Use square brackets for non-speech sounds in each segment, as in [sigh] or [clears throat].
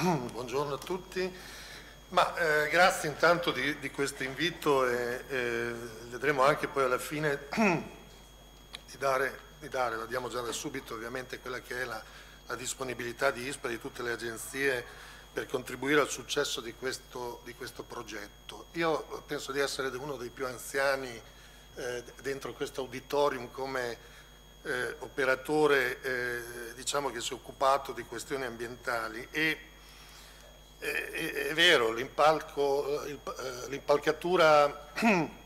[coughs] buongiorno a tutti. Ma, eh, grazie intanto di, di questo invito e, e, vedremo anche poi alla fine [coughs] di dare, di dare, la diamo già da subito ovviamente, quella che è la, la disponibilità di ISPA e di tutte le agenzie per contribuire al successo di questo, di questo progetto. Io penso di essere uno dei più anziani eh, dentro questo auditorium come eh, operatore eh, diciamo che si è occupato di questioni ambientali e è, vero, eh, l'impalcatura [clears throat]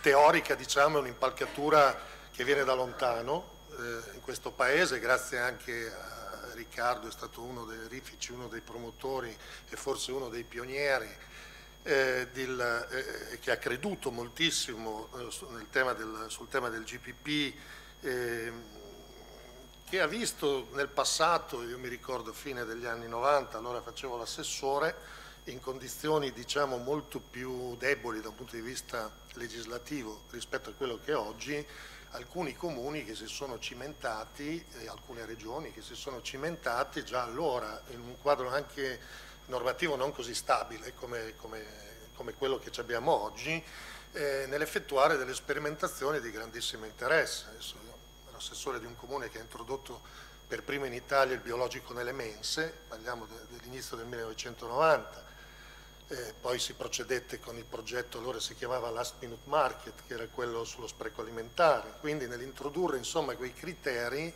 teorica diciamo, è un'impalcatura che viene da lontano eh, in questo paese, grazie anche a Riccardo, è stato uno dei Rifici, uno dei promotori e forse uno dei pionieri eh, del, eh, che ha creduto moltissimo eh, tema del, sul tema del GPP che ha visto nel passato, io mi ricordo fine degli anni 90, allora facevo l'assessore, in condizioni diciamo molto più deboli da un punto di vista legislativo rispetto a quello che è oggi, alcuni comuni che si sono cimentati e alcune regioni che si sono cimentate già allora in un quadro anche normativo non così stabile come, come, come quello che abbiamo oggi, eh, nell'effettuare delle sperimentazioni di grandissimo interesse. Adesso, assessore di un comune che ha introdotto per primo in Italia il biologico nelle mense, parliamo de, dell'inizio del 1990, eh, poi si procedette con il progetto, allora si chiamava Last Minute Market, che era quello sullo spreco alimentare, quindi nell'introdurre insomma quei criteri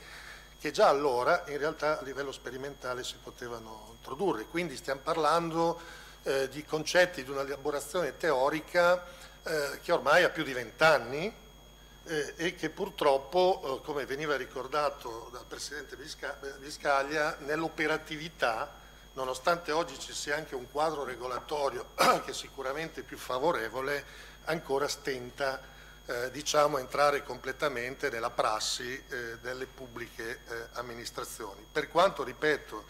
che già allora in realtà a livello sperimentale si potevano introdurre, quindi stiamo parlando eh, di concetti di una elaborazione teorica eh, che ormai ha più di vent'anni, eh, e che purtroppo, eh, come veniva ricordato dal Presidente Viscaglia, nell'operatività, nonostante oggi ci sia anche un quadro regolatorio [clears throat] che è sicuramente più favorevole, ancora stenta eh, diciamo, entrare completamente nella prassi eh, delle pubbliche eh, amministrazioni. Per quanto, ripeto,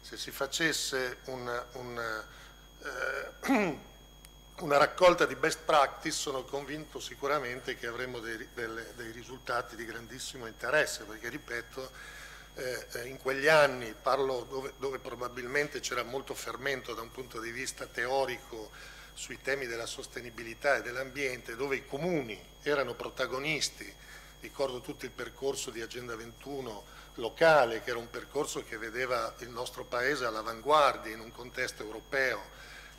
se si facesse un, un eh, [clears throat] una raccolta di best practice sono convinto sicuramente che avremo dei, delle, dei risultati di grandissimo interesse perché ripeto eh, eh, in quegli anni parlo dove, dove probabilmente c'era molto fermento da un punto di vista teorico sui temi della sostenibilità e dell'ambiente dove i comuni erano protagonisti ricordo tutto il percorso di Agenda 21 locale che era un percorso che vedeva il nostro paese all'avanguardia in un contesto europeo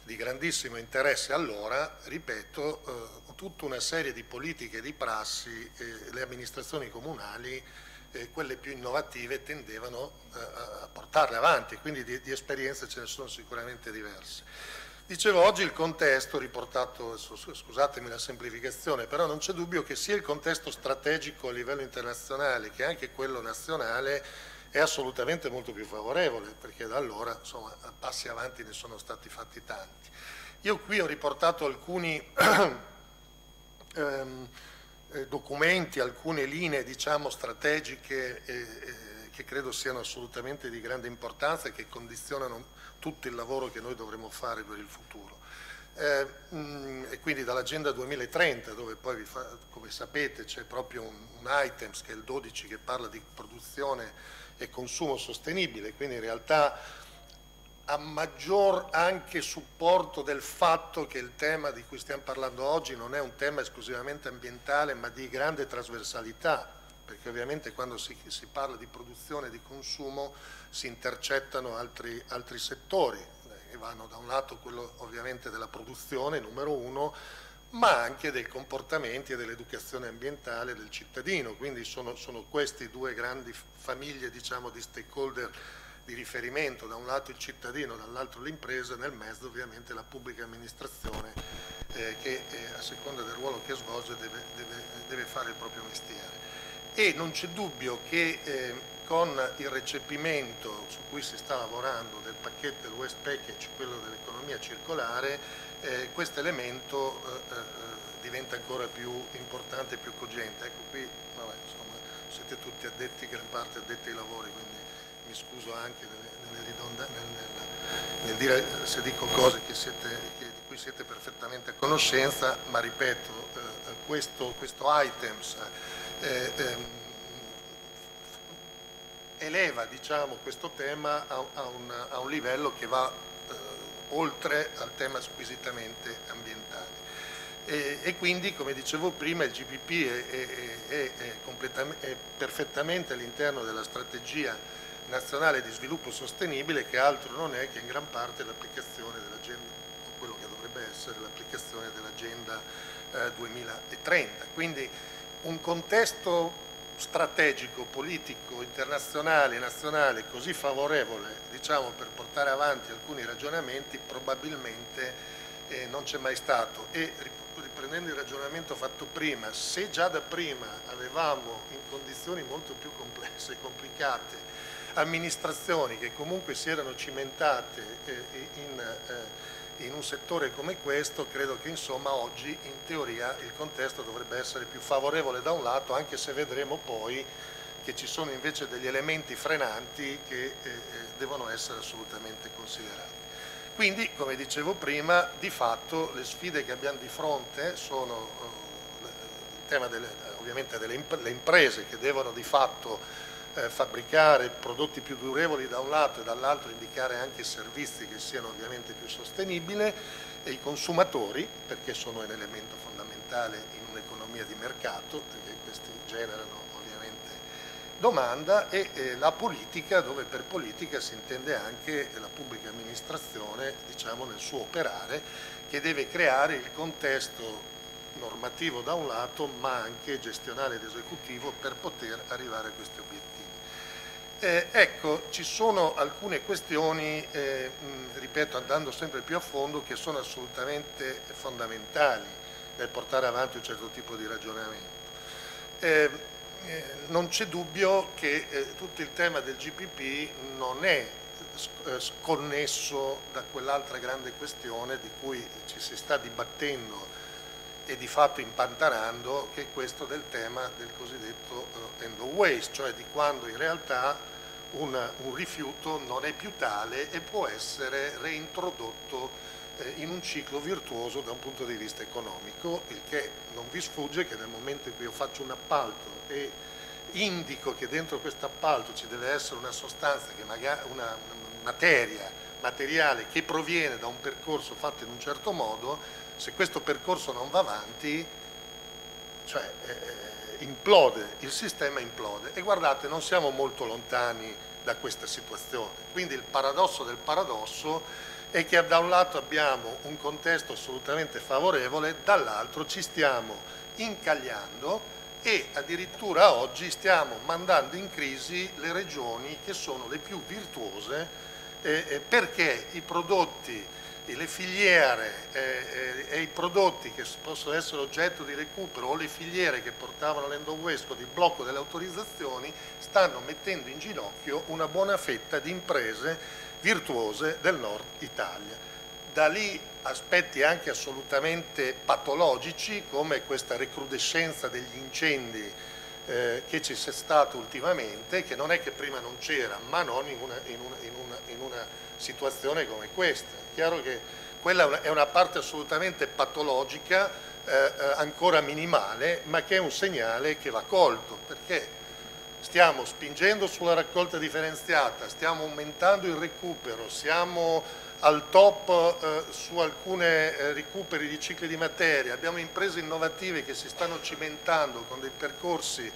di grandissimo interesse allora, ripeto, eh, tutta una serie di politiche e di prassi, eh, le amministrazioni comunali, eh, quelle più innovative, tendevano eh, a portarle avanti, quindi di, di, esperienze ce ne sono sicuramente diverse. Dicevo oggi il contesto riportato, scusatemi la semplificazione, però non c'è dubbio che sia il contesto strategico a livello internazionale che anche quello nazionale è assolutamente molto più favorevole perché da allora insomma, passi avanti ne sono stati fatti tanti. Io qui ho riportato alcuni [clears throat] ehm, eh, documenti, alcune linee diciamo, strategiche eh, eh, che credo siano assolutamente di grande importanza e che condizionano tutto il lavoro che noi dovremo fare per il futuro. Eh, mh, e quindi dall'agenda 2030 dove poi fa, come sapete c'è proprio un, un items che è il 12 che parla di produzione e consumo sostenibile, quindi in realtà a maggior anche supporto del fatto che il tema di cui stiamo parlando oggi non è un tema esclusivamente ambientale ma di grande trasversalità, perché ovviamente quando si, si parla di produzione e di consumo si intercettano altri, altri settori, che vanno da un lato quello ovviamente della produzione, numero uno, ma anche dei comportamenti e dell'educazione ambientale del cittadino, quindi sono, sono queste due grandi famiglie diciamo, di stakeholder di riferimento, da un lato il cittadino, dall'altro l'impresa, nel mezzo ovviamente la pubblica amministrazione eh, che eh, a seconda del ruolo che svolge deve, deve, deve fare il proprio mestiere. E non c'è dubbio che eh, con il recepimento su cui si sta lavorando del pacchetto del West Package, quello dell'economia circolare, eh, questo elemento eh, eh, diventa ancora più importante e più cogente. Ecco qui, vabbè, insomma, siete tutti addetti, gran parte addetti ai lavori, quindi mi scuso anche nelle, nelle ridonda, nel, nel, nel, dire se dico cose che siete, che, di cui siete perfettamente a conoscenza, ma ripeto, eh, questo, questo items eh, ehm, eleva diciamo, questo tema a, a, un, a, un, livello che va eh, oltre al tema squisitamente ambientale. E, e, quindi, come dicevo prima, il GPP è, è, è, è perfettamente all'interno della strategia nazionale di sviluppo sostenibile che altro non è che in gran parte l'applicazione dell'agenda, quello che dovrebbe essere l'applicazione dell'agenda eh, 2030. Quindi un contesto strategico, politico, internazionale, nazionale così favorevole diciamo, per portare avanti alcuni ragionamenti probabilmente eh, non c'è mai stato. E riprendendo il ragionamento fatto prima, se già da prima avevamo in condizioni molto più complesse e complicate amministrazioni che comunque si erano cimentate eh, in, eh, in, un settore come questo, credo che insomma oggi in teoria il contesto dovrebbe essere più favorevole da un lato, anche se vedremo poi che ci sono invece degli elementi frenanti che eh, eh devono essere assolutamente considerati. Quindi, come dicevo prima, di fatto le sfide che abbiamo di fronte sono eh, il tema delle, ovviamente delle imprese che devono di fatto eh, fabbricare prodotti più durevoli da un lato e dall'altro indicare anche servizi che siano ovviamente più sostenibili e i consumatori perché sono un elemento fondamentale in un'economia di mercato perché questi generano ovviamente domanda e eh, la politica dove per politica si intende anche la pubblica amministrazione diciamo nel suo operare che deve creare il contesto normativo da un lato ma anche gestionale ed esecutivo per poter arrivare a questi obiettivi. Eh, ecco, ci sono alcune questioni, eh, mh, ripeto, andando sempre più a fondo, che sono assolutamente fondamentali nel portare avanti un certo tipo di ragionamento. Eh, eh non c'è dubbio che eh, tutto il tema del GPP non è eh, sconnesso da quell'altra grande questione di cui ci si sta dibattendo e di fatto impantanando, che è questo del tema del cosiddetto end of waste, cioè di quando in realtà un, un rifiuto non è più tale e può essere reintrodotto eh, in un ciclo virtuoso da un punto di vista economico, il che non vi sfugge che nel momento in cui io faccio un appalto e indico che dentro questo appalto ci deve essere una sostanza, una, una materia, materiale che proviene da un percorso fatto in un certo modo, se questo percorso non va avanti, cioè, eh, implode, il sistema implode. E guardate non siamo molto lontani da questa situazione, quindi il paradosso del paradosso è che da un lato abbiamo un contesto assolutamente favorevole, dall'altro ci stiamo incagliando e addirittura oggi stiamo mandando in crisi le regioni che sono le più virtuose eh, eh perché i prodotti le filiere eh, eh, e i prodotti che possono essere oggetto di recupero o le filiere che portavano con il blocco delle autorizzazioni stanno mettendo in ginocchio una buona fetta di imprese virtuose del nord Italia. Da lì aspetti anche assolutamente patologici come questa recrudescenza degli incendi eh, che ci sia stato ultimamente, che non è che prima non c'era, ma non in una, in una, in una situazione come questa. È chiaro che quella è una parte assolutamente patologica, eh, eh, ancora minimale, ma che è un segnale che va colto, perché stiamo spingendo sulla raccolta differenziata, stiamo aumentando il recupero, siamo al top eh, su alcuni eh, recuperi di cicli di materia, abbiamo imprese innovative che si stanno cimentando con dei percorsi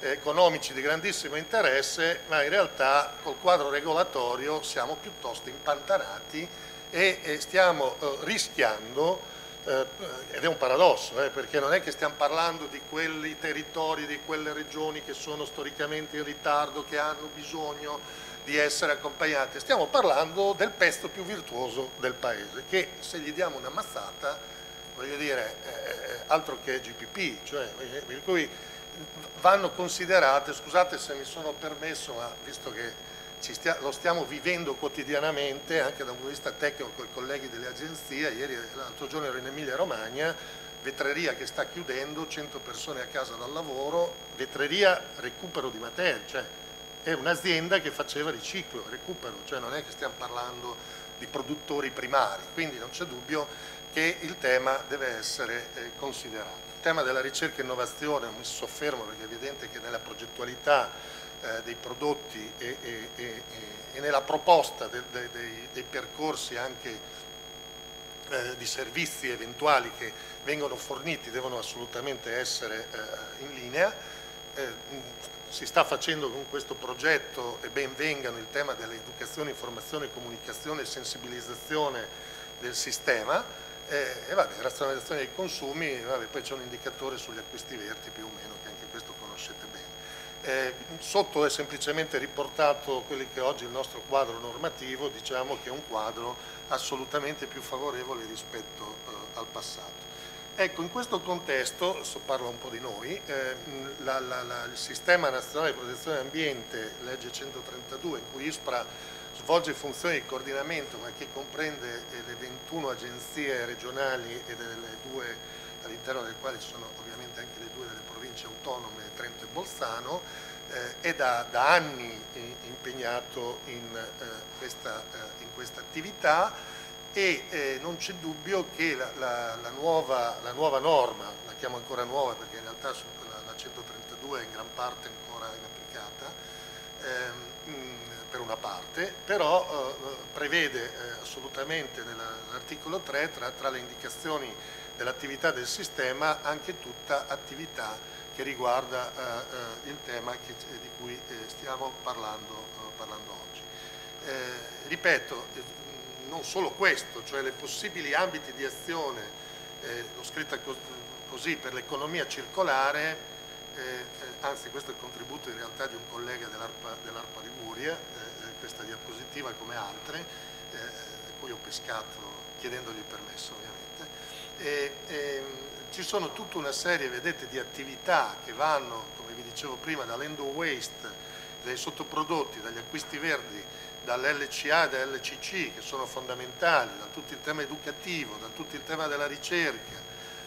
economici di grandissimo interesse, ma in realtà col quadro regolatorio siamo piuttosto impantanati e, stiamo eh, rischiando, eh, ed è un paradosso, eh, perché non è che stiamo parlando di quei territori, di quelle regioni che sono storicamente in ritardo, che hanno bisogno di essere accompagnate, stiamo parlando del pezzo più virtuoso del Paese, che se gli diamo una mazzata, voglio dire, altro che GPP, cioè, per cui vanno considerate, scusate se mi sono permesso, ma visto che stia, lo stiamo vivendo quotidianamente anche da un punto di vista tecnico con i colleghi delle agenzie, ieri l'altro giorno ero in Emilia Romagna, vetreria che sta chiudendo, 100 persone a casa dal lavoro, vetreria recupero di materia, cioè è un'azienda che faceva riciclo, recupero, cioè non è che stiamo parlando di produttori primari, quindi non c'è dubbio che il tema deve essere eh, considerato. Tema della ricerca e innovazione, mi soffermo perché è evidente che nella progettualità eh, dei prodotti e, e, e, e, nella proposta de, de, de, dei percorsi anche eh, di servizi eventuali che vengono forniti devono assolutamente essere eh, in linea. Eh, si sta facendo con questo progetto e ben vengano il tema dell'educazione, informazione, comunicazione e sensibilizzazione del sistema eh, e vabbè, razionalizzazione dei consumi, vabbè, poi c'è un indicatore sugli acquisti verti più o meno che anche questo conoscete bene. Eh, sotto è semplicemente riportato quello che oggi è il nostro quadro normativo, diciamo che è un quadro assolutamente più favorevole rispetto eh, al passato. Ecco, in questo contesto, so, parlo un po' di noi, eh, la, la, la, il Sistema Nazionale di Protezione dell'Ambiente, legge 132, in cui ISPRA svolge funzioni di coordinamento, ma che comprende eh, le 21 agenzie regionali e delle due all'interno del quale ci sono ovviamente anche le due delle province autonome, Trento e Bolzano, eh, è da, da, anni impegnato in, eh, questa, eh, in questa, attività. E eh, non c'è dubbio che la, la, la, nuova, la, nuova, norma, la chiamo ancora nuova perché in realtà la, 132 è in gran parte ancora inapplicata, ehm, per una parte, però eh, prevede eh, assolutamente nell'articolo 3 tra, tra le indicazioni dell'attività del sistema anche tutta attività che riguarda eh, eh il tema che, di cui eh, stiamo parlando, eh, parlando oggi. Eh, ripeto, non solo questo, cioè le possibili ambiti di azione, l'ho scritta così, per l'economia circolare, anzi questo è il contributo in realtà di un collega dell'ARPA, dell Liguria, questa diapositiva come altre, da cui ho pescato chiedendogli permesso ovviamente. E, e, ci sono tutta una serie, vedete, di attività che vanno, come vi dicevo prima, dall'end waste, dai sottoprodotti, dagli acquisti verdi, dall'LCA e dall'LCC che sono fondamentali, da tutto il tema educativo, da tutto il tema della ricerca,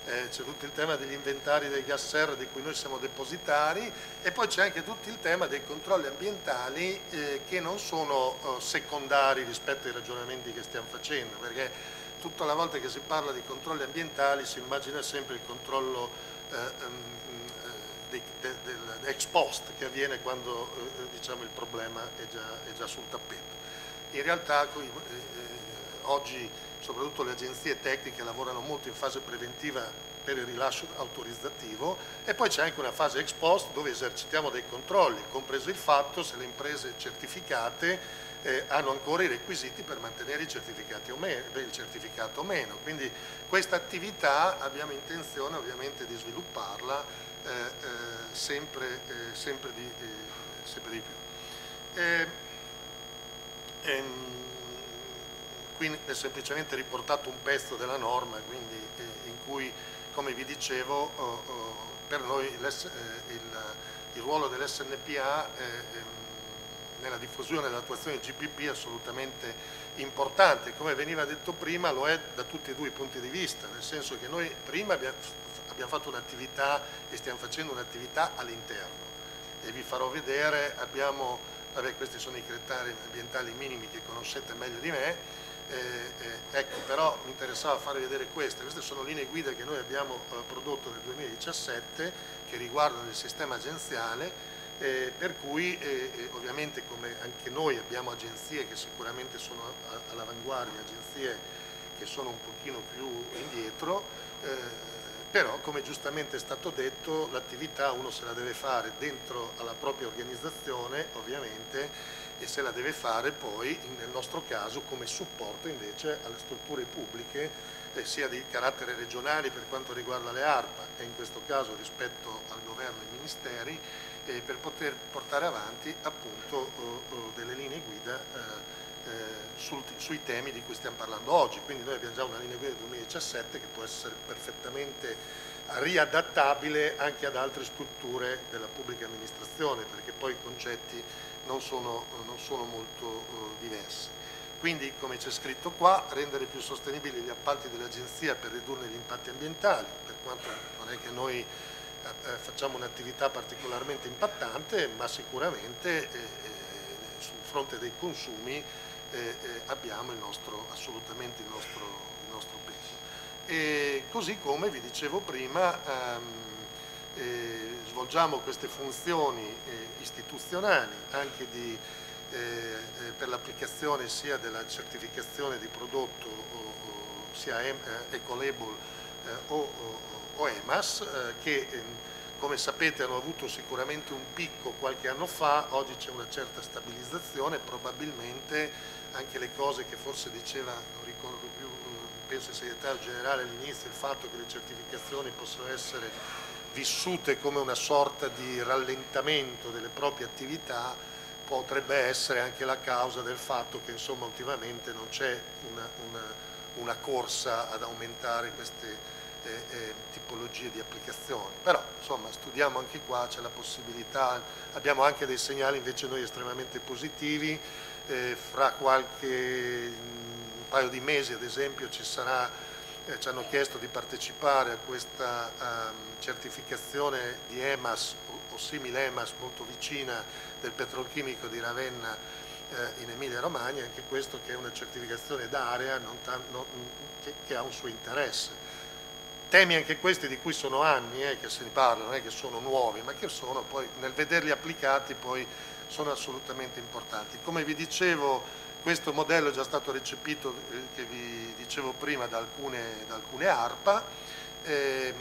eh, c'è tutto il tema degli inventari dei gas serra di cui noi siamo depositari e poi c'è anche tutto il tema dei controlli ambientali eh, che non sono eh, secondari rispetto ai ragionamenti che stiamo facendo, perché tutta la volta che si parla di controlli ambientali si immagina sempre il controllo eh, um, ex post che avviene quando eh, diciamo, il problema è già, è già, sul tappeto. In realtà eh, oggi soprattutto le agenzie tecniche lavorano molto in fase preventiva per il rilascio autorizzativo e poi c'è anche una fase ex post dove esercitiamo dei controlli, compreso il fatto se le imprese certificate eh, hanno ancora i requisiti per mantenere meno, il certificato o meno. Quindi questa attività abbiamo intenzione ovviamente di svilupparla eh, eh, sempre, eh, sempre, di, sempre, di, più. Ehm, qui è semplicemente riportato un pezzo della norma quindi, eh, in cui, come vi dicevo, oh, oh, per noi il, il, ruolo dell'SNPA nella diffusione dell'attuazione del GPP è assolutamente importante, come veniva detto prima lo è da tutti e due i punti di vista, nel senso che noi prima abbiamo, fatto un'attività e stiamo facendo un'attività all'interno. E vi farò vedere, abbiamo, vabbè questi sono i criteri ambientali minimi che conoscete meglio di me, eh, eh, ecco però mi interessava farvi vedere queste, queste sono linee guida che noi abbiamo eh, prodotto nel 2017 che riguardano il sistema agenziale eh, per cui eh, eh, ovviamente come anche noi abbiamo agenzie che sicuramente sono all'avanguardia, agenzie che sono un pochino più indietro, eh, però come giustamente è stato detto l'attività uno se la deve fare dentro alla propria organizzazione ovviamente e se la deve fare poi nel nostro caso come supporto invece alle strutture pubbliche eh, sia di carattere regionale per quanto riguarda le ARPA e in questo caso rispetto al governo e ai ministeri eh, per poter portare avanti appunto eh, eh delle linee guida eh, eh, sul, sui temi di cui stiamo parlando oggi. Quindi noi abbiamo già una linea guida del 2017 che può essere perfettamente riadattabile anche ad altre strutture della pubblica amministrazione perché poi i concetti non sono, non sono molto diversi. Quindi, come c'è scritto qua, rendere più sostenibili gli appalti dell'Agenzia per ridurre gli impatti ambientali, per quanto non è che noi eh, eh, facciamo un'attività particolarmente impattante, ma sicuramente eh, sul fronte dei consumi abbiamo il nostro, assolutamente il nostro, il nostro peso. E così come vi dicevo prima, ehm, eh, svolgiamo queste funzioni eh, istituzionali anche di, eh, eh, per l'applicazione sia della certificazione di prodotto sia Ecolabel o, o, o, EMAS che ehm, come sapete hanno avuto sicuramente un picco qualche anno fa, oggi c'è una certa stabilizzazione, probabilmente anche le cose che forse diceva, non ricordo più, penso il segretario generale all'inizio, il fatto che le certificazioni possono essere vissute come una sorta di rallentamento delle proprie attività, potrebbe essere anche la causa del fatto che insomma ultimamente non c'è una, una, una corsa ad aumentare queste eh, eh, tipologie di applicazioni. Però insomma studiamo anche qua, c'è la possibilità, abbiamo anche dei segnali invece noi estremamente positivi, eh, fra qualche un paio di mesi ad esempio ci sarà eh, ci hanno chiesto di partecipare a questa um, certificazione di EMAS o, o, simile EMAS molto vicina del petrolchimico di Ravenna eh, in Emilia Romagna, anche questo che è una certificazione d'area che, che ha un suo interesse temi anche questi di cui sono anni eh, che se ne parla, non è che sono nuovi, ma che sono poi, nel vederli applicati poi sono assolutamente importanti. Come vi dicevo, questo modello è già stato recepito, eh, che vi dicevo prima, da alcune, da alcune ARPA, ehm,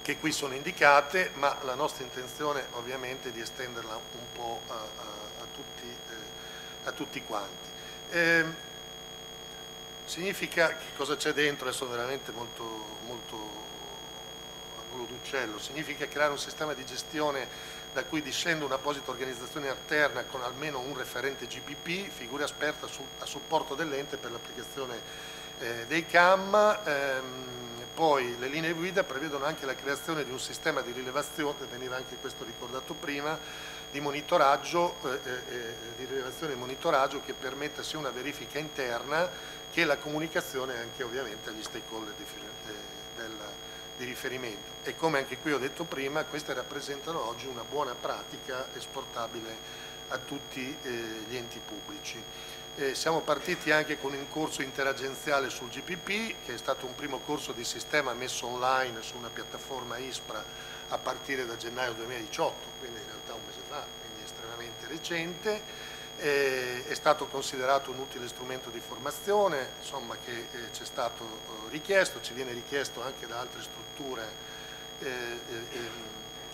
che qui sono indicate, ma la nostra intenzione ovviamente è di estenderla un po' a, a, a, tutti, eh, a tutti, quanti. Eh, Significa che cosa c'è dentro, adesso veramente molto, molto volo d'uccello, significa creare un sistema di gestione da cui discende un'apposita organizzazione alterna con almeno un referente GPP, figura esperta a supporto dell'ente per l'applicazione eh, dei CAM, ehm, poi le linee guida prevedono anche la creazione di un sistema di rilevazione, veniva anche questo ricordato prima, di monitoraggio, eh, eh, eh di rilevazione e monitoraggio che permetta sia una verifica interna che la comunicazione anche ovviamente agli stakeholder di, del, di riferimento e come anche qui ho detto prima queste rappresentano oggi una buona pratica esportabile a tutti eh, gli enti pubblici. Eh, siamo partiti anche con un corso interagenziale sul GPP che è stato un primo corso di sistema messo online su una piattaforma ISPRA a partire da gennaio 2018, quindi in realtà un mese fa, quindi estremamente recente è stato considerato un utile strumento di formazione insomma, che eh, ci è stato eh, richiesto, ci viene richiesto anche da altre strutture, eh, eh, ehm,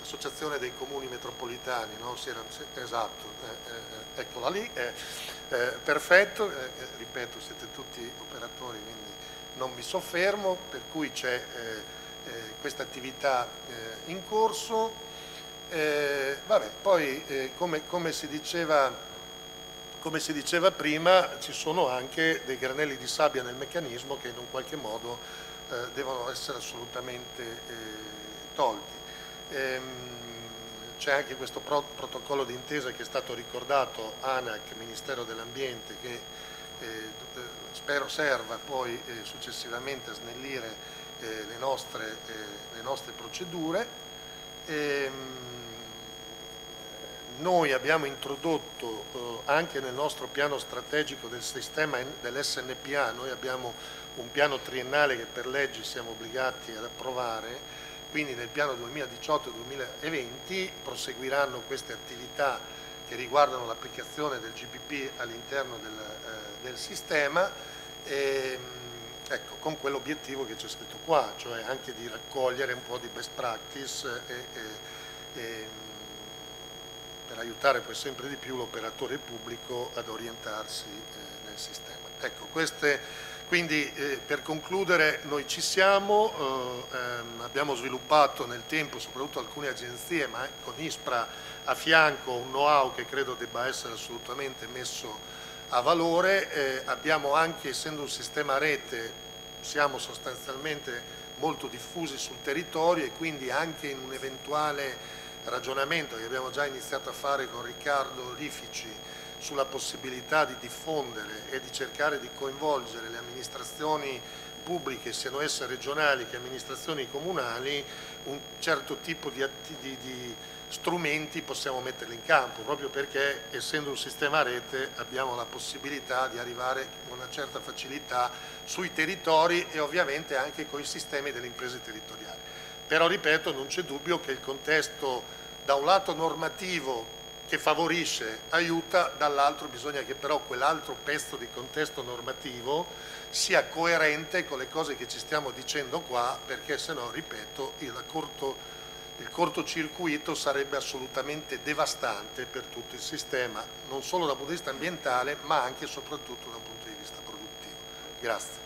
l'associazione dei comuni metropolitani, no? era, esatto, eh, eccola lì, perfetto, ripeto siete tutti operatori quindi non mi soffermo, per cui c'è questa attività in corso. vabbè, poi come, come si diceva come si diceva prima ci sono anche dei granelli di sabbia nel meccanismo che in un qualche modo eh, devono essere assolutamente eh, tolti. Ehm, c'è anche questo pro protocollo d'intesa che è stato ricordato ANAC, Ministero dell'Ambiente, che eh, spero serva poi eh, successivamente a snellire eh, le nostre, eh, le, nostre, procedure. Ehm, noi abbiamo introdotto eh, anche nel nostro piano strategico del sistema dell'SNPA, noi abbiamo un piano triennale che per legge siamo obbligati ad approvare, quindi nel piano 2018-2020 proseguiranno queste attività che riguardano l'applicazione del GPP all'interno del, eh, del, sistema, e, ecco, con quell'obiettivo che c'è scritto qua, cioè anche di raccogliere un po' di best practice e, e per aiutare poi sempre di più l'operatore pubblico ad orientarsi eh, nel sistema. Ecco, queste, quindi eh, per concludere noi ci siamo, eh, ehm, abbiamo sviluppato nel tempo soprattutto alcune agenzie, ma con ISPRA a fianco un know-how che credo debba essere assolutamente messo a valore, eh, abbiamo anche, essendo un sistema rete, siamo sostanzialmente molto diffusi sul territorio e quindi anche in un eventuale ragionamento che abbiamo già iniziato a fare con Riccardo Rifici sulla possibilità di diffondere e di cercare di coinvolgere le amministrazioni pubbliche, siano esse regionali che amministrazioni comunali, un certo tipo di, di, di strumenti possiamo metterli in campo, proprio perché essendo un sistema a rete abbiamo la possibilità di arrivare con una certa facilità sui territori e ovviamente anche con i sistemi delle imprese territoriali. però ripeto non c'è dubbio che il contesto da un lato normativo che favorisce, aiuta, dall'altro bisogna che però quell'altro pezzo di contesto normativo sia coerente con le cose che ci stiamo dicendo qua, perché se no, ripeto, il, corto, il cortocircuito sarebbe assolutamente devastante per tutto il sistema, non solo dal punto di vista ambientale, ma anche e soprattutto dal punto di vista produttivo. Grazie.